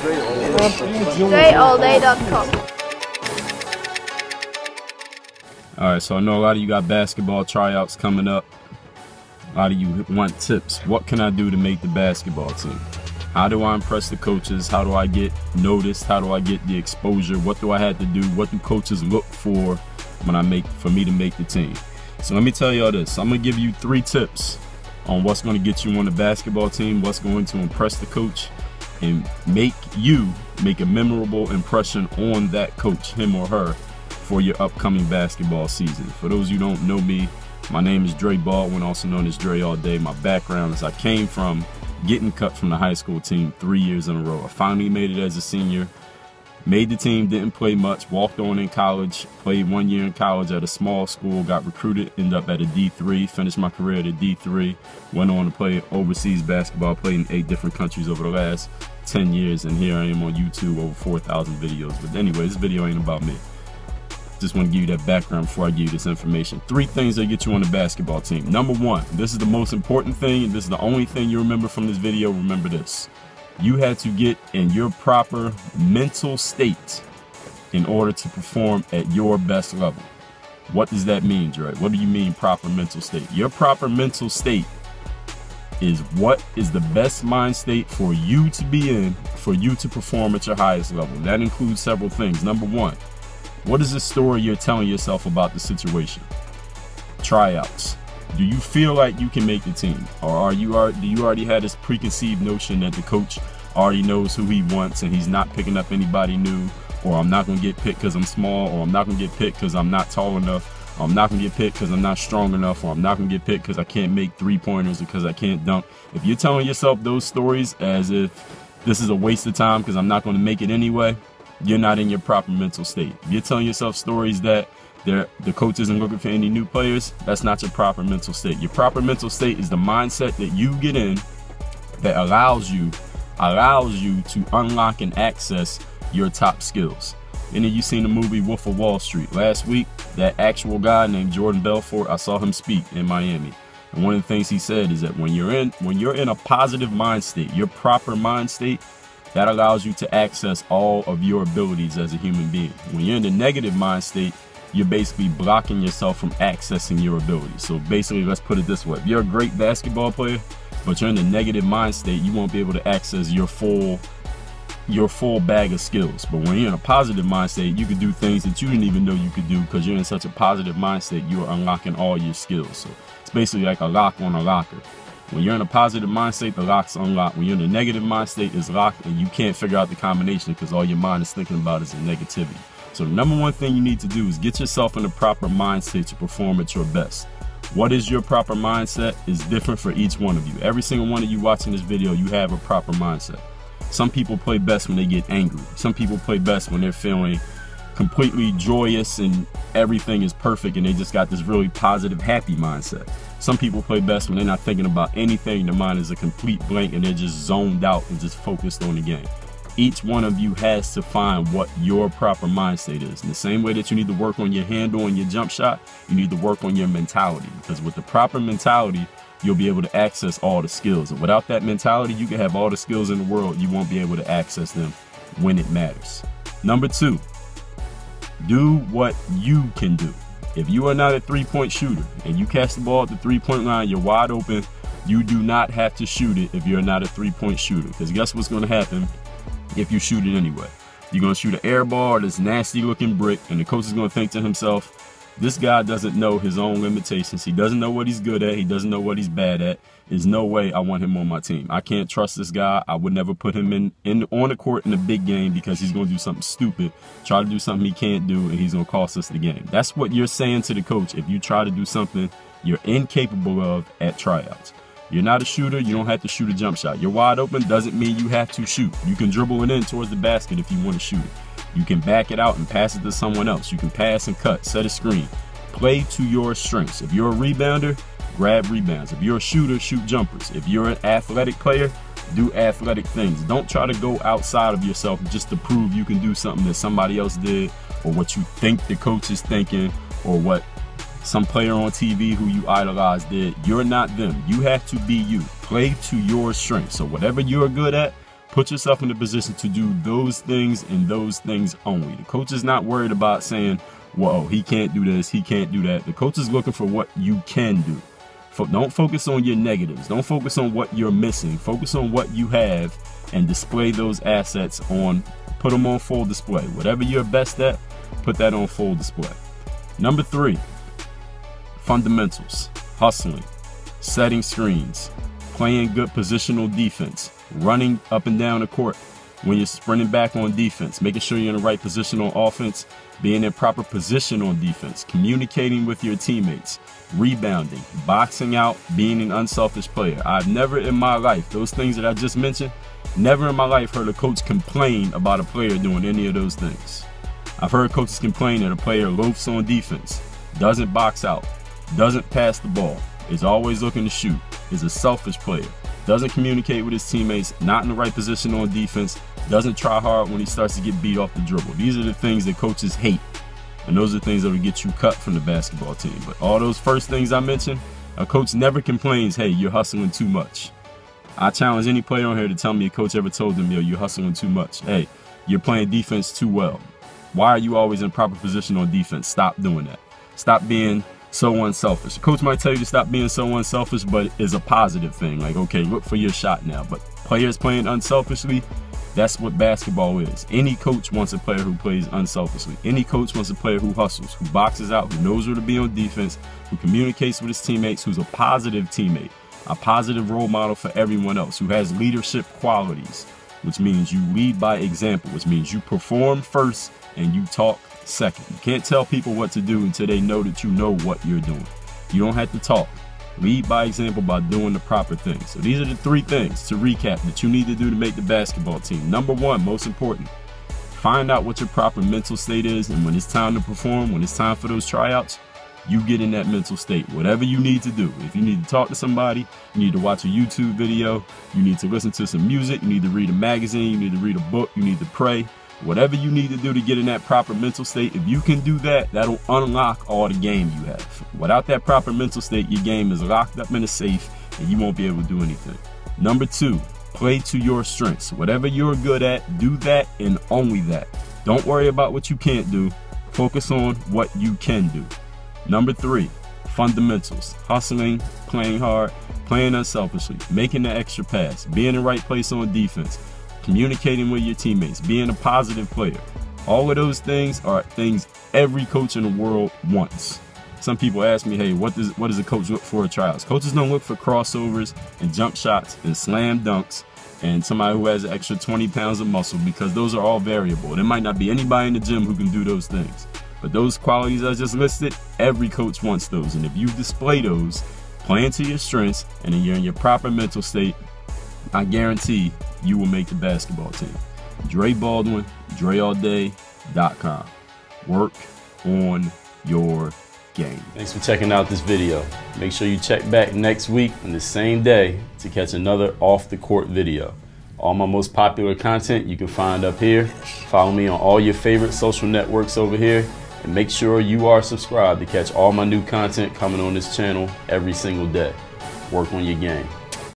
DreAllDay.com. All right, so I know a lot of you got basketball tryouts coming up. A lot of you want tips. What can I do to make the basketball team? How do I impress the coaches? How do I get noticed? How do I get the exposure? What do I have to do? What do coaches look for when I make for me to make the team? So let me tell y'all this. I'm gonna give you three tips on what's gonna get you on the basketball team, what's going to impress the coach, and make you make a memorable impression on that coach, him or her, for your upcoming basketball season. For those who don't know me, my name is Dre Baldwin, also known as Dre All Day. My background is I came from getting cut from the high school team three years in a row. I finally made it as a senior, made the team, didn't play much, walked on in college, played one year in college at a small school, got recruited, ended up at a D3, finished my career at a D3, went on to play overseas basketball, played in eight different countries over the last 10 years, and here I am on YouTube, over 4,000 videos. But anyway, this video ain't about me. Just want to give you that background before I give you this information. Three things that get you on the basketball team. Number one, this is the most important thing, and this is the only thing you remember from this video. Remember this. You had to get in your proper mental state in order to perform at your best level. What does that mean, Dre? What do you mean proper mental state? Your proper mental state is what is the best mind state for you to be in for you to perform at your highest level. That includes several things. Number one, what is the story you're telling yourself about the situation? Tryouts. Do you feel like you can make the team, or are you are do you already have this preconceived notion that the coach already knows who he wants and he's not picking up anybody new, or I'm not gonna get picked because I'm small, or I'm not gonna get picked because I'm not tall enough, or I'm not gonna get picked because I'm not strong enough, or I'm not gonna get picked because I can't make three pointers or because I can't dunk. If you're telling yourself those stories as if this is a waste of time because I'm not gonna make it anyway, you're not in your proper mental state. If you're telling yourself stories that the coach isn't looking for any new players, that's not your proper mental state. Your proper mental state is the mindset that you get in that allows you allows you to unlock and access your top skills. Any of you seen the movie Wolf of Wall Street? Last week, that actual guy named Jordan Belfort, I saw him speak in Miami. And one of the things he said is that when you're in when you're in a positive mind state, your proper mind state, that allows you to access all of your abilities as a human being. When you're in the negative mind state, you're basically blocking yourself from accessing your abilities. So basically, let's put it this way. If you're a great basketball player, but you're in a negative mind state, you won't be able to access your full your full bag of skills. But when you're in a positive mind state, you can do things that you didn't even know you could do because you're in such a positive mind state, you are unlocking all your skills. So it's basically like a lock on a locker. When you're in a positive mind state, the lock's unlocked. When you're in a negative mind state, it's locked and you can't figure out the combination because all your mind is thinking about is negativity. So the number one thing you need to do is get yourself in the proper mindset to perform at your best. What is your proper mindset is different for each one of you. Every single one of you watching this video, you have a proper mindset. Some people play best when they get angry. Some people play best when they're feeling completely joyous and everything is perfect and they just got this really positive, happy mindset. Some people play best when they're not thinking about anything. Their mind is a complete blank and they're just zoned out and just focused on the game. Each one of you has to find what your proper mind state is. In the same way that you need to work on your handle and your jump shot, you need to work on your mentality. Because with the proper mentality, you'll be able to access all the skills. And without that mentality, you can have all the skills in the world, you won't be able to access them when it matters. Number two, do what you can do. If you are not a three-point shooter and you catch the ball at the three-point line, you're wide open, you do not have to shoot it if you're not a three-point shooter. Because guess what's going to happen if you shoot it anyway? You're going to shoot an air ball or this nasty-looking brick, and the coach is going to think to himself, this guy doesn't know his own limitations. He doesn't know what he's good at. He doesn't know what he's bad at. There's no way I want him on my team. I can't trust this guy. I would never put him in, in on the court in a big game because he's going to do something stupid, try to do something he can't do, and he's going to cost us the game. That's what you're saying to the coach if you try to do something you're incapable of at tryouts. You're not a shooter. You don't have to shoot a jump shot. You're wide open doesn't mean you have to shoot. You can dribble it in towards the basket if you want to shoot it. You can back it out and pass it to someone else. You can pass and cut, set a screen. Play to your strengths. If you're a rebounder, grab rebounds. If you're a shooter, shoot jumpers. If you're an athletic player, do athletic things. Don't try to go outside of yourself just to prove you can do something that somebody else did or what you think the coach is thinking or what some player on TV who you idolize did. You're not them. You have to be you. Play to your strengths. So whatever you're good at, Put yourself in a position to do those things and those things only. The coach is not worried about saying, whoa, he can't do this, he can't do that. The coach is looking for what you can do. Don't focus on your negatives. Don't focus on what you're missing. Focus on what you have and display those assets on, put them on full display. Whatever you're best at, put that on full display. Number three, fundamentals, hustling, setting screens, playing good positional defense, running up and down the court when you're sprinting back on defense, making sure you're in the right position on offense, being in proper position on defense, communicating with your teammates, rebounding, boxing out, being an unselfish player. I've never in my life, those things that I just mentioned, never in my life heard a coach complain about a player doing any of those things. I've heard coaches complain that a player loafs on defense, doesn't box out, doesn't pass the ball, is always looking to shoot, is a selfish player, doesn't communicate with his teammates, not in the right position on defense, doesn't try hard when he starts to get beat off the dribble. These are the things that coaches hate. And those are the things that will get you cut from the basketball team. But all those first things I mentioned, a coach never complains, hey, you're hustling too much. I challenge any player on here to tell me a coach ever told them, yo, you're hustling too much. Hey, you're playing defense too well. Why are you always in proper position on defense? Stop doing that. Stop being so unselfish. A coach might tell you to stop being so unselfish, but it's a positive thing. Like, okay, look for your shot now. But players playing unselfishly, that's what basketball is. Any coach wants a player who plays unselfishly. Any coach wants a player who hustles, who boxes out, who knows where to be on defense, who communicates with his teammates, who's a positive teammate, a positive role model for everyone else, who has leadership qualities, which means you lead by example, which means you perform first and you talk second. You can't tell people what to do until they know that you know what you're doing. You don't have to talk. Lead by example by doing the proper things. So these are the three things to recap that you need to do to make the basketball team. Number one, most important, find out what your proper mental state is and when it's time to perform, when it's time for those tryouts, you get in that mental state. Whatever you need to do. If you need to talk to somebody, you need to watch a YouTube video, you need to listen to some music, you need to read a magazine, you need to read a book, you need to pray, Whatever you need to do to get in that proper mental state, if you can do that, that'll unlock all the game you have. Without that proper mental state, your game is locked up in a safe and you won't be able to do anything. Number two, play to your strengths. Whatever you're good at, do that and only that. Don't worry about what you can't do. Focus on what you can do. Number three, fundamentals. Hustling, playing hard, playing unselfishly, making the extra pass, being in the right place on defense, communicating with your teammates, being a positive player. All of those things are things every coach in the world wants. Some people ask me, hey, what does what does a coach look for at trials? Coaches don't look for crossovers and jump shots and slam dunks and somebody who has an extra 20 pounds of muscle because those are all variable. There might not be anybody in the gym who can do those things. But those qualities I just listed, every coach wants those. And if you display those, playing to your strengths, and then you're in your proper mental state, I guarantee you will make the basketball team. Dre Baldwin, DreAllDay.com. Work on your game. Thanks for checking out this video. Make sure you check back next week on the same day to catch another off the court video. All my most popular content you can find up here. Follow me on all your favorite social networks over here. And make sure you are subscribed to catch all my new content coming on this channel every single day. Work on your game.